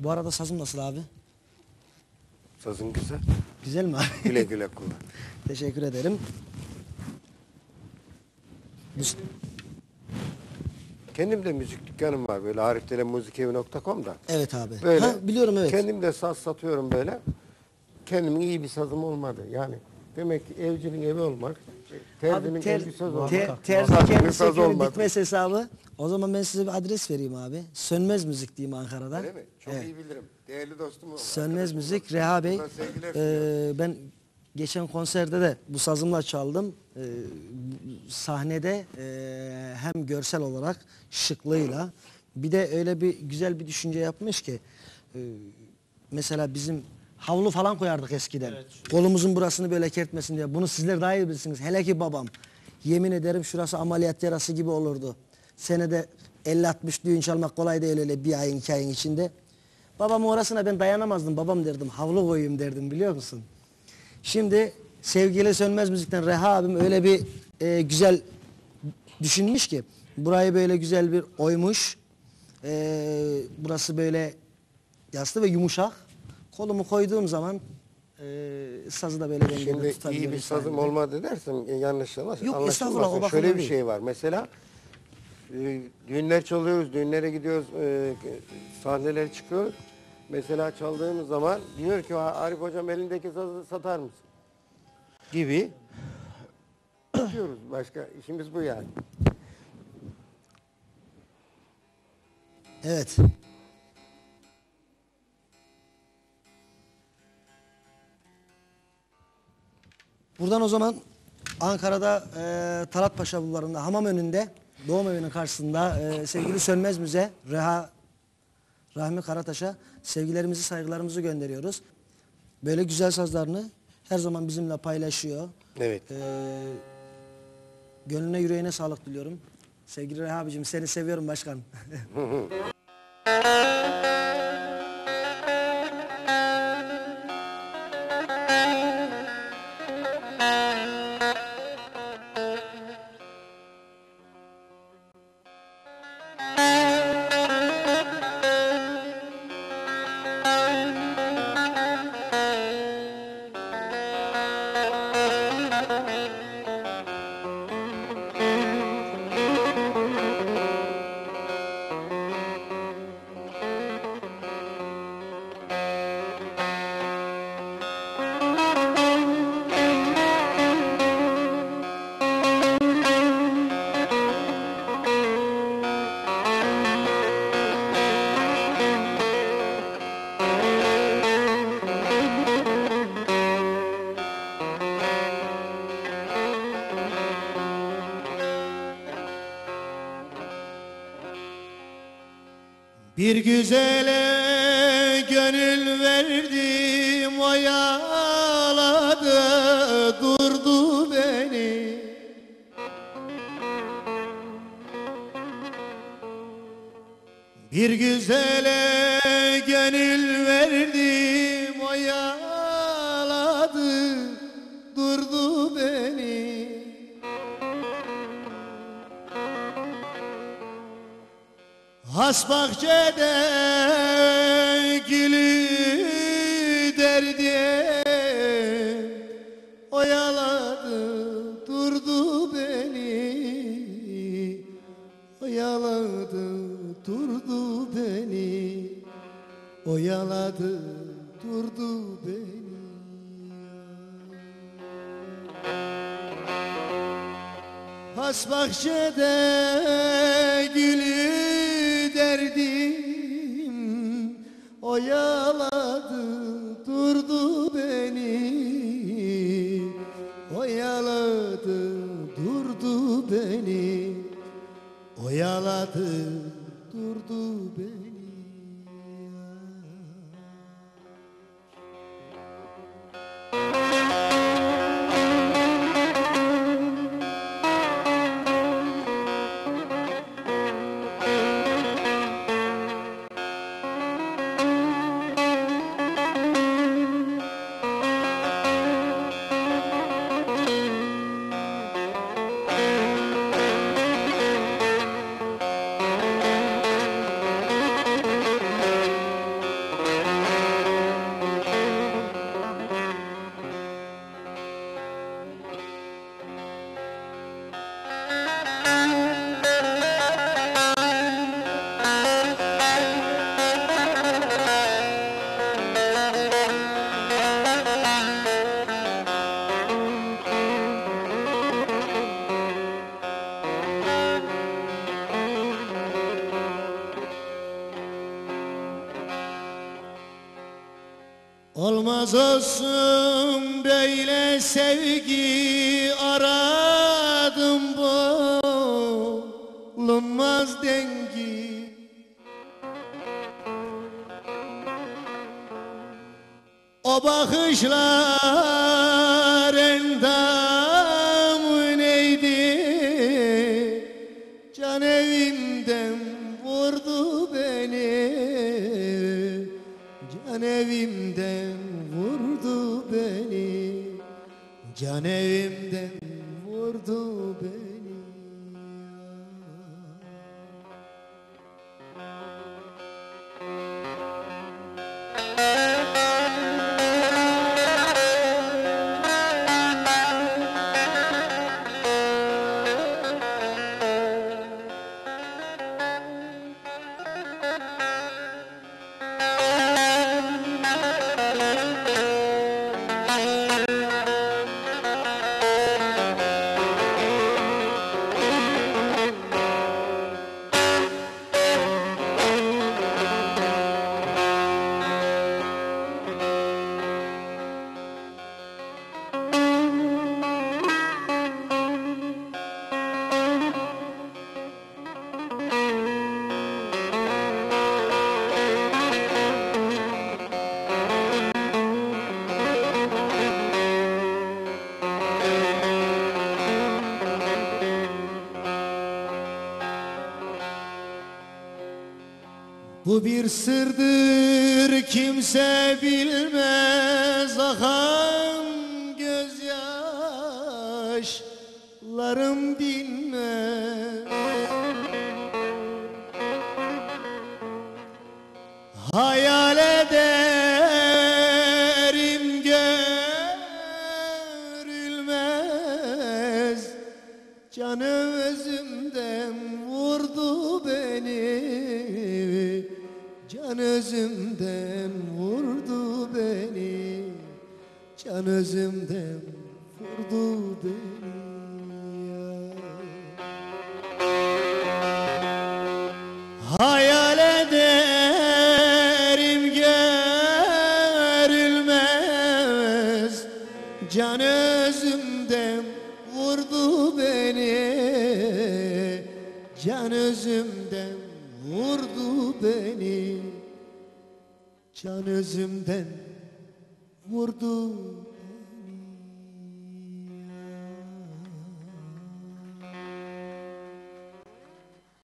Bu arada sazım nasıl abi? Sazın güzel. Güzel mi abi? Güle güle kullan. Teşekkür ederim. Bu- Kendim de müzik dükkanım var böyle ariftelemuzikevi.com'da. Evet abi. Böyle Ha, biliyorum evet. Kendim de saz satıyorum böyle. Kendimin iyi bir sazım olmadı. Yani demek ki evcinin evi olmak, terzinin Abi ter, evi söz olmak. te, terzi Sazın kendi dikmez hesabı. O zaman ben size bir adres vereyim abi. Sönmez Müzik diyeyim Ankara'da. Öyle mi? Çok Evet. iyi bilirim. Değerli dostum. Sönmez Müzik. Reha Bey. Ee, ben geçen konserde de bu sazımla çaldım. Bu sahnede e, hem görsel olarak şıklığıyla bir de öyle bir güzel bir düşünce yapmış ki e, mesela bizim havlu falan koyardık eskiden. Kolumuzun burasını böyle kertmesin diye. Bunu sizler daha iyi bilirsiniz. Hele ki babam. Yemin ederim şurası ameliyat yarası gibi olurdu. Senede 50-60 düğün çalmak kolay değil öyle bir ayın iki ayın içinde. Babamın orasına ben dayanamazdım babam derdim. Havlu koyayım derdim biliyor musun? Şimdi sevgili Sönmez Müzik'ten Reha abim öyle bir e, güzel düşünmüş ki burayı böyle güzel bir oymuş. E, burası böyle yassı ve yumuşak. Kolumu koyduğum zaman e, sazı da böyle dengede Şimdi iyi bir sazım olmadı dersem e, yanlış anlaş- Yok, estağfurullah, o Şöyle bir değil. şey var. Mesela e, düğünler çalıyoruz, düğünlere gidiyoruz, e, sahneler çıkıyoruz. Mesela çaldığımız zaman diyor ki "Ha, Arif hocam elindeki sazı satar mısın? Gibi diyoruz. Başka işimiz bu yani. Evet. Buradan o zaman Ankara'da e, Talat Paşa Bulvarı'nda hamam önünde doğum evinin karşısında e, sevgili Sönmez Müze Reha Rahmi Karataş'a sevgilerimizi saygılarımızı gönderiyoruz. Böyle güzel sazlarını her zaman bizimle paylaşıyor. Evet. E, gönlüne yüreğine sağlık diliyorum. Sevgili Reha abicim seni seviyorum başkan. Bir güzele gönül verdim oyaladı durdu beni. Bir güzele gönül verdim Has bahçede gülü derdi oyaladı durdu beni. Oyaladı durdu beni. Oyaladı durdu beni. Has bahçede gülü Oyaladı durdu beni. Oyaladı durdu beni. Oyaladı Olmaz olsun böyle sevgi aradım bulunmaz dengi. O bakışlar Can evimden vurdu Bu bir sırdır kimse bilmez. Akan gözyaşlarım dinmez. Hayal ederim görülmez. Canım özümden vurdu beni Can özümden vurdu beni. Can özümden vurdu beni. Ya. Hayal ederim görülmez. Can özümden vurdu beni. Can özümden vurdu beni. Can özümden vurdu